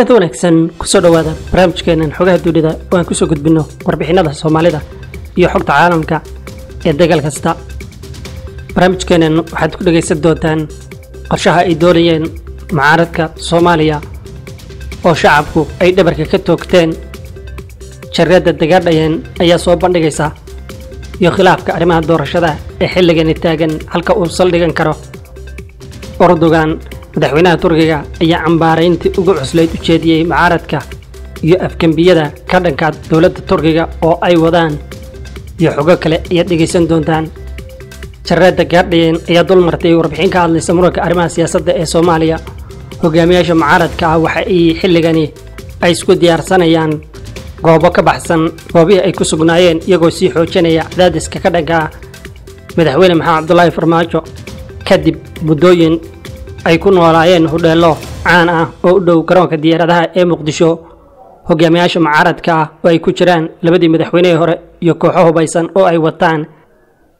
kulanti wanaagsan ku soo dhowaada barnaamijkeenan xogaha dunida oo aan ku soo gudbinno warbixinada soomaalida iyo xogta caalamka ee dagaal kasta. Barnaamijkeenan waxaad ku dhegaysan doontaan qorshaha ay doonayeen mucaaradka soomaaliya oo shacabku ay dhabarka ka toogteen. Jareedda dagaadhayeen ayaa soo bandhigaysa iyo khilaafka arrimaha doorashada ee xilligani taagan halka uu saldhigan karo. Ordogan madaxweynaha turkiga ayaa cambaarayntii ugu cuslayd u jeediyey mucaaradka iyo afgembiyada ka dhanka dowladda turkiga oo ay wadaan iyo xogo kale ayaad dhegaysan doontaan. Jareedda gaadhayeen ayaa dul martay warbixin ka hadlaysa muranka arrimaha siyaasadda ee soomaaliya. Hogaamiyaasha mucaaradka ah waxa ay xilligani ay isku diyaarsanayaan goobo ka baxsan goobihii ay ku sugnaayeen iyagoo sii xoojinaya cadaadiska ka dhanka ah madaxweyne maxamed cabdulaahi farmaajo kadib muddooyin ay ku noolaayeen hudheello caan ah oo u dhow garoonka diyaaradaha ee muqdisho. Hogaamiyaasha mucaaradka ah oo ay ku jiraan labadii madaxweynehii hore iyo kooxo hubaysan oo ay wataan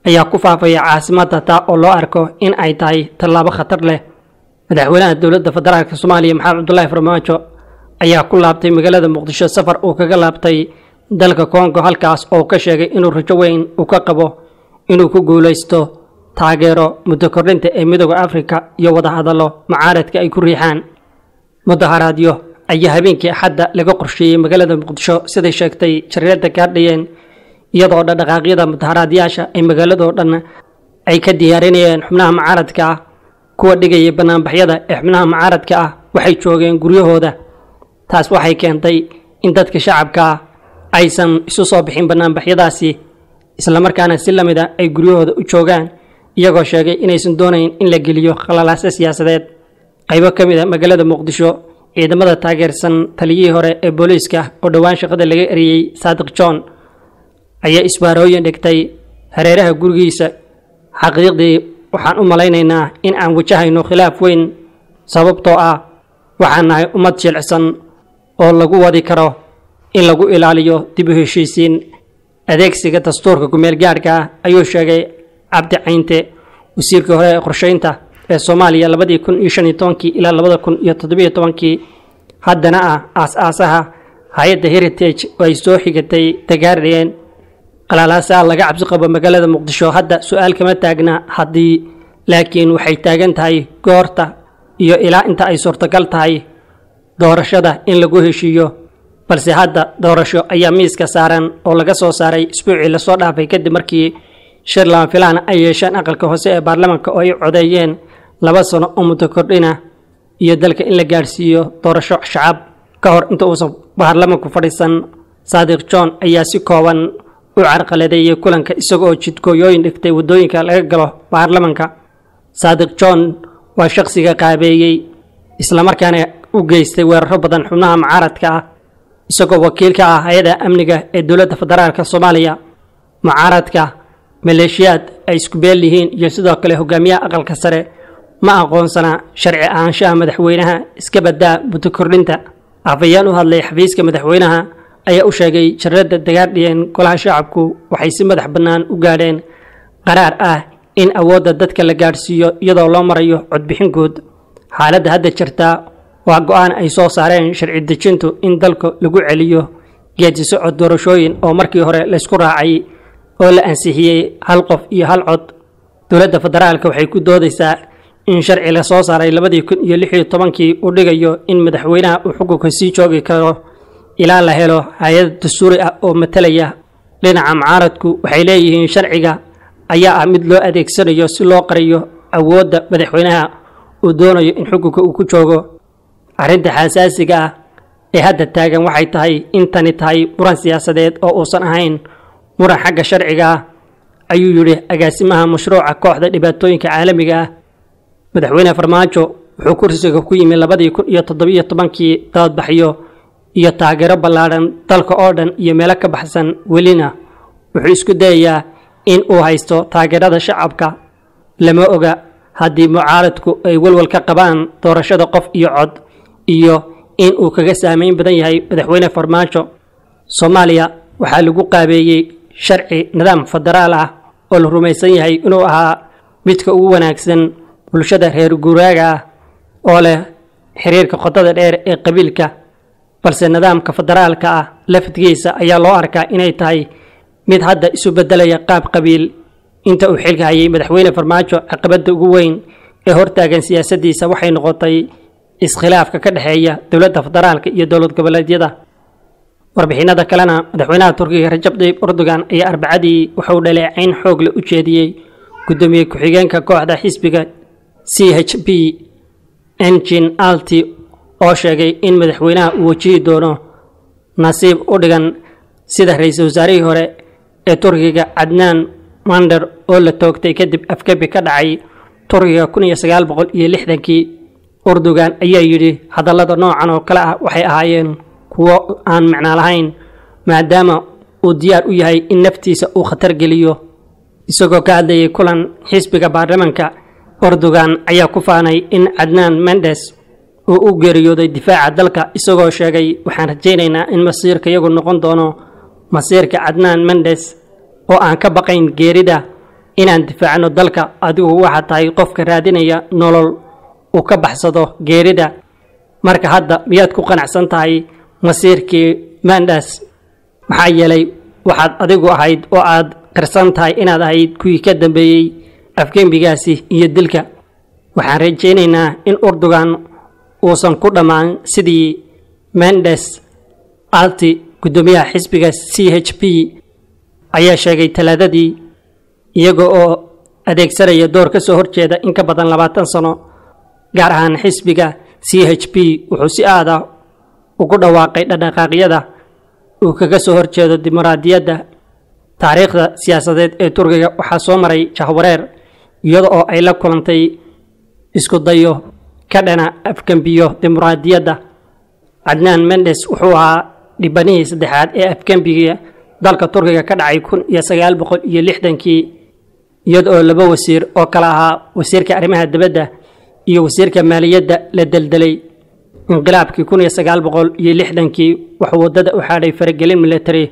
ayaa ku faafaya caasimadda taa oo loo arko in ay tahay tallaabo khatar leh. Madaxweynaha dowladda federaalk soomaaliya maxamed cabdulaahi farmaajo ayaa ku laabtay magaalada muqdisho safar uu kaga laabtay dalka kongo halkaas oo ka sheegay inuu rajo weyn uu ka qabo inuu ku guulaysto taageero muddo kordhinta ee midooda afrika iyo wadahadallo mucaaradka ay ku riixaan. Mudaharaadyo ayaa habeenkii axadda laga qorsheeyey magaalada muqdisho siday sheegtay jareedda gaadhayeen iyadoo dhaqdhaqaaqyada mudaharaadyaasha ay magaaladoo dhan ay ka diyaarinayeen xubnaha mucaaradka ah. Kuwa dhigayay banaanbaxyada ee xubnaha mucaaradka ah waxay joogeen guryahooda. Taas waxay keentay in dadka shacabka ah aysan isu soo bixin banaanbaxyadaasi islamarkaana si la mid a ay guryahooda u joogaan iyagoo sheegay inaysan doonayn in la geliyo khalalaase siyaasadeed. Qaybo ka mid a magaalada muqdisho ciidamada taageersan taliyihii hore ee booliiska oo dhowaan shaqada laga eriyey saadiq john ayaa isbaarooyin dhigtay hareeraha gurigiisa. Xaqiiqdii waxaan u malaynaynaa in aan wajahayno khilaaf weyn sababtoo ah waxaan nahay ummad jilicsan oo lagu wadi karo in lagu ilaaliyo dib u heshiisiin. Adeegsiga dastuurka kumeel gaadhka ah ayuu sheegay cabdi caynte wasiirkii hore ee qorsheynta ee soomaaliya labadii kun iyo shan iyo tobankii ilaa labada kun iyo toddobiyo tobankii haddana ah aas-aasaha hay'adda heritage oo ay soo xigatay dagaardhiyeen qalaalaasaa laga cabsi qabo magaalada muqdisho. Hadda su'aal kama taagna haddii laakiin waxay taagan tahay goorta iyo ilaa inta ay suurtagal tahay doorashada in lagu heshiiyo balse hadda doorasho ayaa miiska saaran oo laga soo saaray isbuucii la soo dhaafay kadib markii shir lama filaan ay yeesheen aqalka hoose ee baarlamaanka oo ay codeeyeen laba sano oo muddo kordhina iyo dalka in la gaadhsiiyo doorasho shacab. Ka hor inta uusan baarlamaanku fadhiisan saadiq john ayaa si kooban u carqaladeeyey kulanka isagoo jidkooyooyin dhigtay waddooyinka laga galo baarlamanka. Saadiq john waa shaqsiga qaabeeyey islamarkaana u geystay weeraro badan xubnaha mucaaradka ah isagoo wakiil ka ah hay'ada amniga ee dowladda federaalk soomaaliya. Mucaaradka maleeshiyaad ay isku beel yihiin iyo sidoo kale hogaamiyaha aqalka sare ma aqoonsana sharci ahaanshaha madaxweynaha iska baddaa muddo kordhinta. Afayeen u hadlay xafiiska madaxweynaha ayaa u sheegay jareedda dagaardhiyeen golaha shacabku waxay si madax bannaan u gaadheen. Qaraar ah in awoodda dadka la gaadhsiiyo iyadoo loo marayo codbixin guud. Xaaladda hadda jirtaa waa go'aan ay soo saareen sharci dejintu in dalka lagu celiyo geedsi socod doorashooyin oo markii hore laysku raacay oo la ansixiyey hal qof iyo hal cod. Dowladda federaalka waxay ku doodaysaa in sharci la soo saaray labadii kun iyo lix iyo tobankii uu dhigayo in madaxweynaha uu xukunka sii joogi karo ilaa la helo hay'ad dastuuri ah oo matalaya. Dhinaca mucaaradku waxay leeyihiin sharciga ayaa ah mid loo adeegsanayo si loo qariyo awoodda madaxweynaha uu doonayo in xukunka uu ku joogo. Arrinta xasaasiga ah ee hadda taagan waxay tahay in tani tahay muran siyaasadeed oo uusan ahayn muran xagga sharciga ah ayuu yidhi. Agaasimaha mashruuca kooxda dhibaatooyinka caalamiga ah madaxweyne farmaajo wuxuu kursiga ku yimi labadii kun iyo toddobiyo tobankii dabadbaxyo iyo taageero ballaadhan dalka oo dhan iyo meelo ka baxsan welina. Wuxuu isku dayayaa in uu haysto taageerada shacabka. Lama oga haddii mucaaradku ay walwal ka qabaan doorashada qof iyo cod iyo in uu kaga saameyn badan yahay madaxweyne farmaajo. Soomaaliya waxaa lagu qaabeeyey sharci nidaam federaal ah oo la rumaysan yahay inuu ahaa midka ugu wanaagsan bulshada reer guuraaga ah oo leh xiriirka qotada dheer ee qabiilka balse nidaamka federaalka ah lafadgiisa ayaa loo arkaa inay tahay mid hadda isu bedelaya qaab qabiil. Inta uu xilka hayay madaxweyne farmaajo caqabadda ugu weyn ee hortaagan siyaasaddiisa waxay noqotay iskhilaafka ka dhexeeya dowladda federaalka iyo dowlad goboleedyada warbixinada kalena madaxweynaha turkiga rajab tayyib erdogan ayaa arbacadii wuxuu dhaleecayn xoog leh u jeediyey gudoomiye ku-xigeenka kooxda xisbiga c h p. Engin alti oo sheegay in madaxweynaha uu wajihi doono nasiib u dhigan sida ra'iisul wasaarihii hore ee turkiga cadnaan mander oo la toogtay kadib afkabi ka dhacay turkiga kun iyo sagaal boqol iyo lixdankii. Erdogan ayaa yidhi hadallada noocan oo kale ah waxay ahaayeen kuwo aan macno lahayn maadaama uu diyaar u yahay in naftiisa uu khatar geliyo. Isagoo ka hadlayay kulan xisbiga baarlamanka erdogan ayaa ku faanay in cadnaan mendes uu u geeriyooday difaaca dalka isagoo sheegay waxaan rajaynaynaa in masiirka iyagu noqon doono masiirka cadnaan mendes oo aan ka baqayn geerida inaan difaacno dalka adigu waxaa tahay qofka raadinaya nolol uu ka baxsado geerida. Marka hadda miyaad ku qanacsan tahay masiirkii mendes maxaa yeelay waxaad adigu ahayd oo aad qirsan tahay inaad ahayd kuwii ka dambeeyey afgembigaasi iyo dilka. Waxaan rajaynaynaa in erdogan uusan ku dhammaan sidii mendes alti guddoomiyaha xisbiga c h p ayaa sheegay talaadadii iyaga oo adeegsanaya door ka soo horjeeda in ka badan labaatan sano gaar ahaan xisbiga c h p. Wuxuu si aada ugu dhawaaqay dhaqdhaqaaqyada uu kaga soo horjeedo dimuqraadiyadda taariikhda siyaasadeed ee turkiga waxaa soo maray jahwareer iyada oo ay la kulantay isku dayo ka dhana afgembiyo dimuqraadiyadda cadnaan mendes wuxuu ahaa dhibanihii saddexaad ee afgembiga dalka turkiga ka dhacay kun iyo sagaal boqol iyo lixdankii iyada oo laba wasiir oo kale ahaa wasiirka arrimaha dibadda iyo wasiirka maaliyadda la deldelay inqilaabkii kun iyo sagaal boqol iyo lixdankii wuxuu waddada u xaadhay faragelin military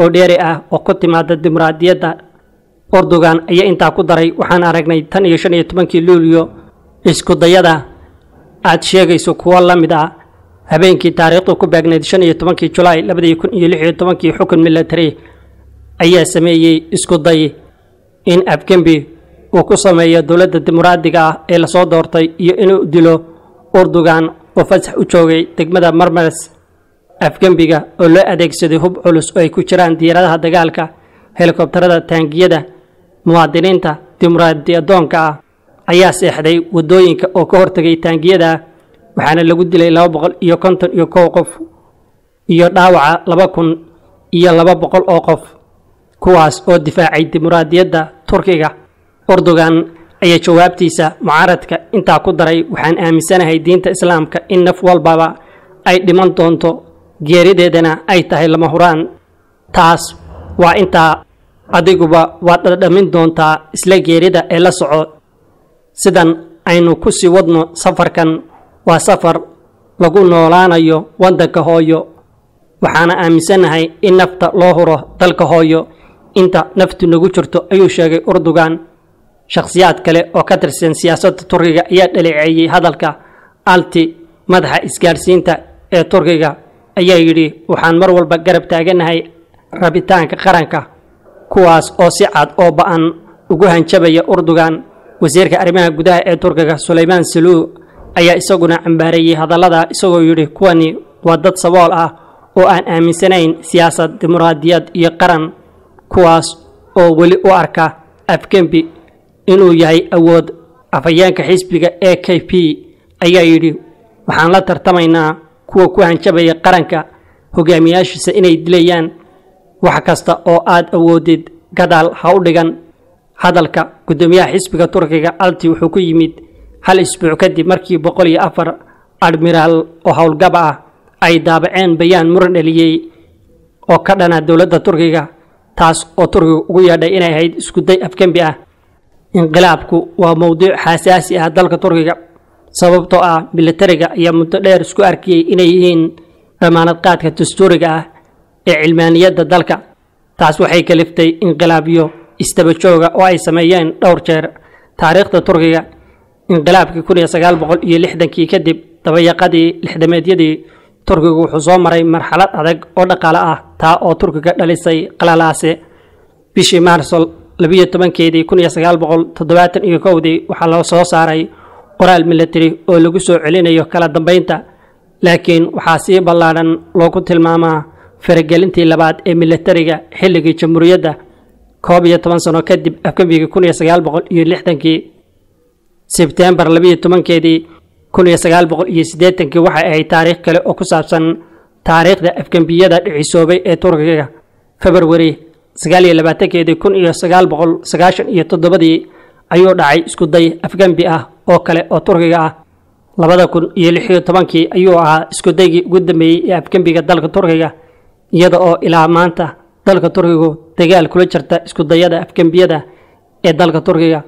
oo dheeri ah oo ku timaada dimuqraadiyadda erdogan ayaa intaa ku daray waxaan aragnay tan iyo shan iyo tobankii luulyo isku dayada aad sheegayso kuwo la mid ah habeenkii taariikhdu ku beegnayd shan iyo tobankii julaay labadii kun iyo lix iyo tobankii xukun military ayaa sameeyey isku day in afgembi uu ku sameeyo dowladda dimuqraadiga ah ee lasoo doortay iyo inuu dilo erdogan oo fasax u joogay degmada marmares afgembiga oo loo adeegsaday hub culus oo ay ku jiraan diyaaradaha dagaalka helikobtarada taangiyada muwaadiniinta dimuqraadiyadoonka ah ayaa seexday waddooyinka oo ka hortegay taangiyada waxaana lagu dilay laba boqol iyo konton iyo kow qof iyo dhaawaca laba kun iyo laba boqol oo qof kuwaas oo difaacay dimuqraadiyadda turkiga erdogan ayaa jawaabtiisa mucaaradka intaa ku daray waxaan aaminsanahay diinta islaamka in naf walbaba ay dhiman doonto. Geerideedana ay tahay lama huraan. Taas waa intaa adiguba waad dhadhamin doontaa isla geerida ee la soco sidan aynu ku sii wadno safarkan waa safar lagu noolaanayo waddanka hooyo. Waxaana aaminsanahay in nafta loo huro dalka hooyo. Inta naftu nagu jirto ayuu sheegay erdogan shakhsiyaad kale oo ka tirsan siyaasadda turkiga ayaa dhaleeceeyey hadalka alti madaxa isgaadhsiinta ee turkiga. Ayaa yidhi waxaan mar walba garab taaganahay rabitaanka qaranka kuwaas oo si cad oo ba'an ugu hanjabaya erdogan. Wasiirka arrimaha gudaha ee turkiga sulaymaan saluu ayaa isaguna cambaareeyey hadallada isagoo yidhi kuwani waa dad sabool ah oo aan aaminsanayn siyaasad dimuqraadiyad iyo qaran kuwaas oo weli u arka afgembi inuu yahay awood afhayeenka xisbiga a k p ayaa yidhi waxaan la tartamaynaa kuwa ku hanjabaya qaranka hogaamiyaashiisa inay dilayaan wax kasta oo aad awoodid gadaal ha u dhigan. Hadalka guddoomiyaha xisbiga turkiga alti wuxuu ku yimid hal isbuuc kadib markii boqol iyo afar admiraal oo howlgaba ah ay daabaceen bayaan muran dheliyey oo ka dhana dowladda turkiga taas oo turkiga ugu yeedhay inay ahayd iskuday afgembi ah inqilaabku waa mowduuc xasaasi ah dalka turkiga sababtoo ah militariga ayaa muddo dheer isku arkiyey inay yihiin damaanad qaadka dastuuriga ah ee cilmaaniyadda dalka. Taas waxay kaliftay inqilaabyo istaba jooga oo ay sameeyeen dhowr jeer. Taariikhda turkiga inqilaabkii kun iyo sagaal boqol iyo lixdankii kadib dabayaqadii lixdameedyadii turkigu wuxuu soo maray marxalad adag oo dhaqaale ah taa oo turkiga dhalisay qalalaase bishii maarso labiyo tobankeedii kun iyo sagaal boqol toddobaatan iyo kowdii waxaa loo soo saaray qoraal military oo lagu soo celinayo kala dambeynta laakiin waxaa sii ballaadhan loogu tilmaamaa faragelintii labaad ee militariga xilligii jamhuuriyadda koob iyo toban sano kadib afgambigii kun iyo sagaal boqol iyo lixdankii. Sebtembar labiyo tobankeedii kun iyo sagaal boqol iyo siddeetankii waxay ahayd taariikh kale oo ku saabsan taariikhda afgembiyada dhicisoobay ee turkiga. Februari sagaal iyo labaatankeedii kun iyo sagaal boqol sagaashan iyo toddobadii ayuu dhacay iskuday afgembi ah oo kale oo turkiga ah. Labada kun iyo lix iyo tobankii ayuu ahaa iskudaygii ugu dambeeyey ee afgembiga dalka turkiga iyada oo ilaa maanta dalka turkigu dagaal kula jirta iskudayada afgembiyada ee dalka turkiga